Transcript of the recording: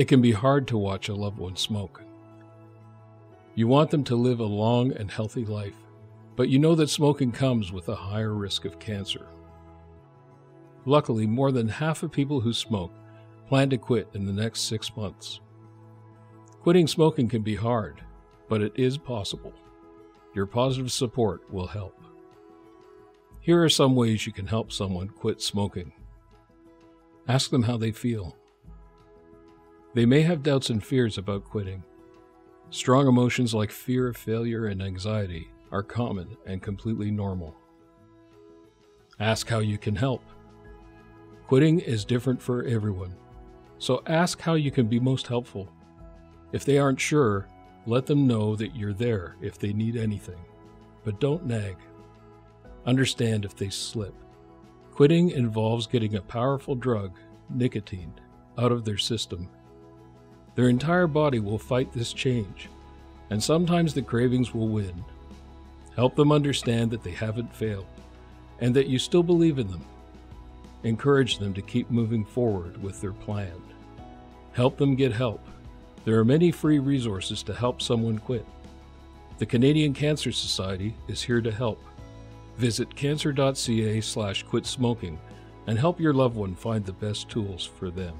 It can be hard to watch a loved one smoke. You want them to live a long and healthy life, but you know that smoking comes with a higher risk of cancer. Luckily, more than half of people who smoke plan to quit in the next six months. Quitting smoking can be hard, but it is possible. Your positive support will help. Here are some ways you can help someone quit smoking. Ask them how they feel. They may have doubts and fears about quitting. Strong emotions like fear of failure and anxiety are common and completely normal. Ask how you can help. Quitting is different for everyone, so ask how you can be most helpful. If they aren't sure, let them know that you're there if they need anything, but don't nag. Understand if they slip. Quitting involves getting a powerful drug, nicotine, out of their system. Their entire body will fight this change, and sometimes the cravings will win. Help them understand that they haven't failed and that you still believe in them. Encourage them to keep moving forward with their plan. Help them get help. There are many free resources to help someone quit. The Canadian Cancer Society is here to help. Visit cancer.ca slash quit smoking and help your loved one find the best tools for them.